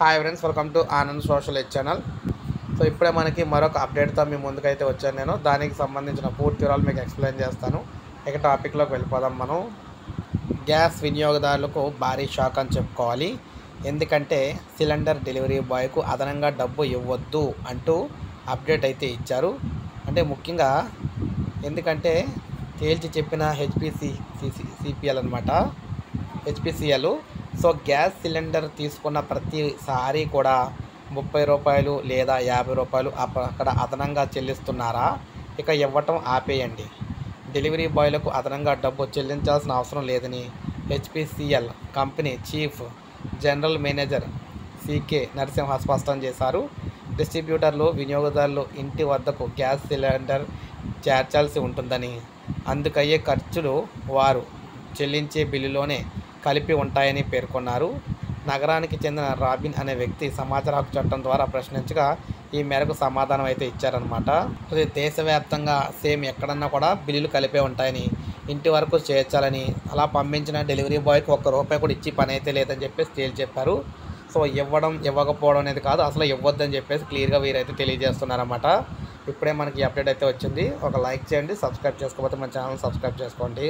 Hi friends welcome to Anand social ed channel so ఇప్పుడే మనకి మరొక అప్డేట్తో మీ ముందుకైతే వచ్చాను నేను. దానికి సంబంధించిన పూర్తి వివరాలు మీకు ఎక్స్ప్లెయిన్ చేస్తాను. ఇక టాపిక్లోకి వెళ్ళిపోదాం మనం. గ్యాస్ వినియోగదారులకు భారీ షాక్ అని చెప్పుకోవాలి. ఎందుకంటే సిలిండర్ డెలివరీ బాయ్కు అదనంగా డబ్బు ఇవ్వద్దు అంటూ అప్డేట్ అయితే ఇచ్చారు. అంటే ముఖ్యంగా ఎందుకంటే తేల్చి చెప్పిన హెచ్పిసి సిపిఎల్ అనమాట హెచ్పిసిఎల్ సో గ్యాస్ సిలిండర్ తీసుకున్న ప్రతిసారి కూడా ముప్పై రూపాయలు లేదా యాభై రూపాయలు అప్ప- అక్కడ అదనంగా చెల్లిస్తున్నారా? ఇక ఇవ్వటం ఆపేయండి. డెలివరీ బాయ్లకు అదనంగా డబ్బు చెల్లించాల్సిన అవసరం లేదని HPCL company chief general manager C K Narasimha స్పష్టం చేశారు. డిస్ట్రిబ్యూటర్లు వినియోగదారులు ఇంటి వద్దకు గ్యాస్ సిలిండర్ చేర్చాల్సి ఉంటుందని అందుకయ్యే ఖర్చులు వారు చెల్లించే బిల్లులోనే కలిపి ఉంటాయని పేర్కొన్నారు. నగరానికి చెందిన రాబిన్ అనే వ్యక్తి సమాచార హక్కు చట్టం ద్వారా ప్రశ్నించగా ఈ మేరకు సమాధానం అయితే ఇచ్చారనమాట ఇది దేశవ్యాప్తంగా సేమ్ ఎక్కడన్నా కూడా బిల్లులు కలిపే ఉంటాయని ఇంటి వరకు చేర్చాలని అలా పంపించిన డెలివరీ బాయ్కి ఒక్క రూపాయి కూడా ఇచ్చి పని అయితే లేదని చెప్పేసి తేల్చి చెప్పారు. సో ఇవ్వడం ఇవ్వకపోవడం అనేది కాదు అసలు ఇవ్వద్దని చెప్పేసి క్లియర్గా వీరైతే తెలియజేస్తున్నారన్నమాట. ఇప్పుడే మనకి అప్డేట్ అయితే వచ్చింది. ఒక లైక్ చేయండి సబ్స్క్రైబ్ చేసుకోకపోతే మన ఛానల్ సబ్స్క్రైబ్ చేసుకోండి.